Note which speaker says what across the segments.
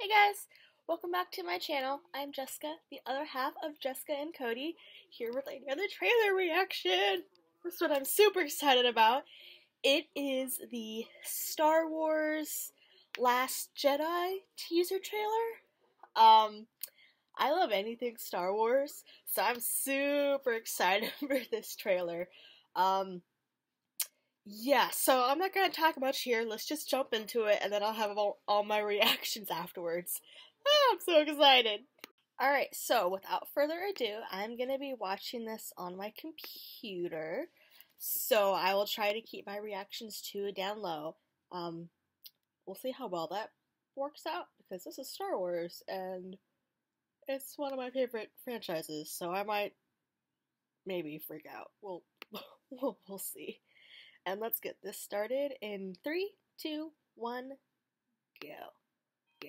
Speaker 1: Hey guys, welcome back to my channel. I'm Jessica, the other half of Jessica and Cody, here with another trailer reaction. This is what I'm super excited about. It is the Star Wars Last Jedi teaser trailer. Um, I love anything Star Wars, so I'm super excited for this trailer. Um, yeah, so I'm not gonna talk much here. Let's just jump into it, and then I'll have all, all my reactions afterwards. Oh, I'm so excited. Alright, so without further ado, I'm gonna be watching this on my computer. So I will try to keep my reactions to down low. Um, we'll see how well that works out because this is Star Wars and it's one of my favorite franchises. So I might maybe freak out. We'll we'll, we'll see. And let's get this started in three, two, one, go. Go.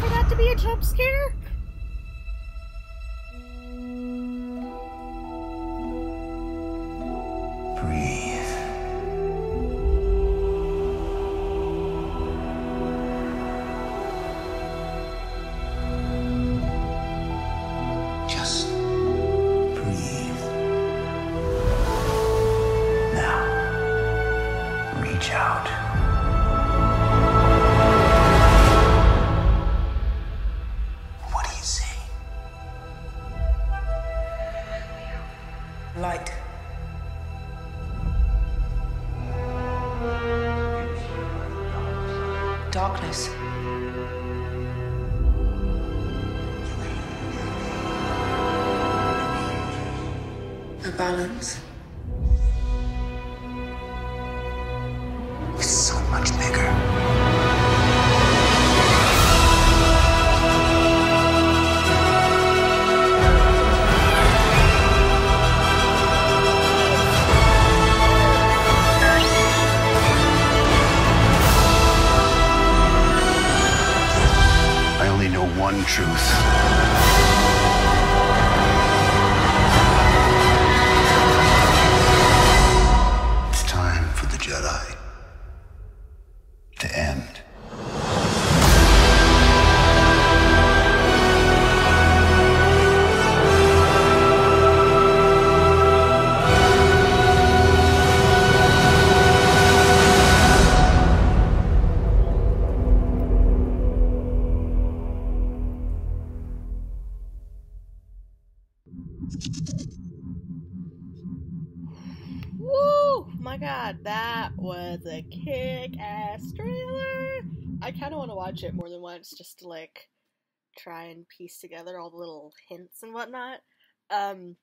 Speaker 1: for that to be a jump scare?
Speaker 2: Reach out. What do you see?
Speaker 3: Light. Darkness. A balance.
Speaker 2: I only know one truth.
Speaker 1: God, that was a kick ass trailer! I kind of want to watch it more than once just to like try and piece together all the little hints and whatnot. Um,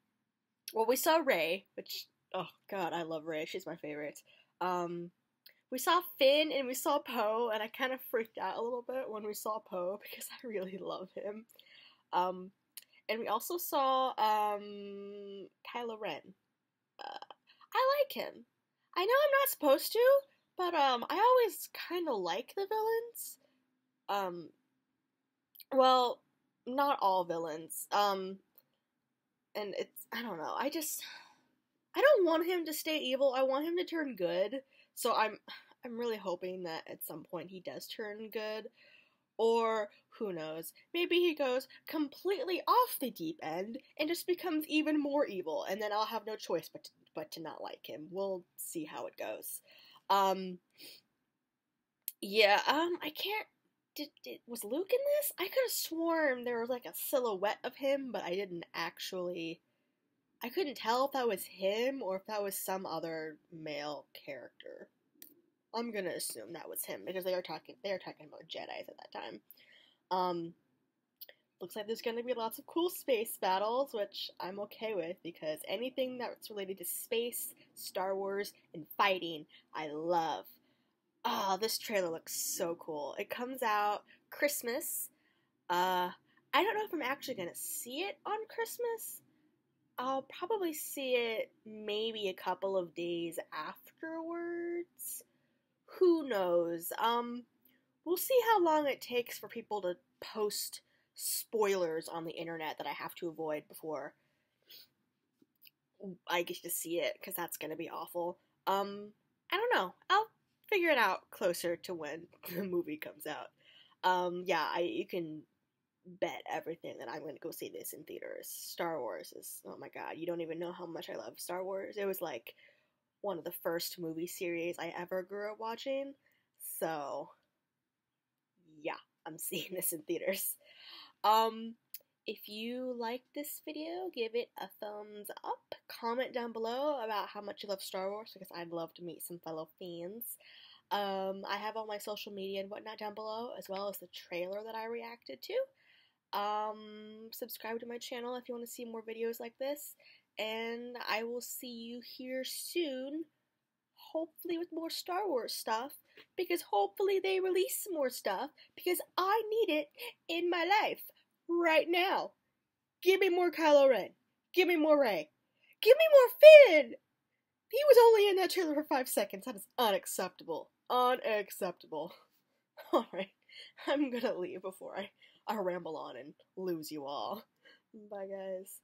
Speaker 1: well, we saw Rey, which, oh god, I love Rey. She's my favorite. Um, we saw Finn and we saw Poe, and I kind of freaked out a little bit when we saw Poe because I really love him. Um, and we also saw um, Kylo Ren. Uh, I like him. I know I'm not supposed to, but um, I always kind of like the villains. Um, well, not all villains. Um, and it's I don't know. I just I don't want him to stay evil. I want him to turn good. So I'm I'm really hoping that at some point he does turn good. Or who knows, maybe he goes completely off the deep end and just becomes even more evil, and then I'll have no choice but to, but to not like him. We'll see how it goes. Um, yeah, um, I can't. Did, did was Luke in this? I could have sworn there was like a silhouette of him, but I didn't actually. I couldn't tell if that was him or if that was some other male character. I'm gonna assume that was him because they are talking they are talking about Jedi's at that time. Um looks like there's gonna be lots of cool space battles, which I'm okay with because anything that's related to space, Star Wars, and fighting, I love. Oh, this trailer looks so cool. It comes out Christmas. Uh I don't know if I'm actually gonna see it on Christmas. I'll probably see it maybe a couple of days afterwards. Who knows? Um, we'll see how long it takes for people to post spoilers on the internet that I have to avoid before I get to see it because that's gonna be awful. Um, I don't know. I'll figure it out closer to when the movie comes out. Um, yeah, I you can bet everything that I'm gonna go see this in theaters. Star Wars is oh my god, you don't even know how much I love Star Wars. It was like one of the first movie series I ever grew up watching. So yeah, I'm seeing this in theaters. Um if you like this video, give it a thumbs up. Comment down below about how much you love Star Wars because I'd love to meet some fellow fans. Um, I have all my social media and whatnot down below, as well as the trailer that I reacted to. Um, subscribe to my channel if you want to see more videos like this, and I will see you here soon, hopefully with more Star Wars stuff, because hopefully they release some more stuff, because I need it in my life right now. Give me more Kylo Ren. Give me more Rey. Give me more Finn. He was only in that trailer for five seconds. That is unacceptable. Unacceptable. Alright, I'm gonna leave before I, I ramble on and lose you all. Bye, guys.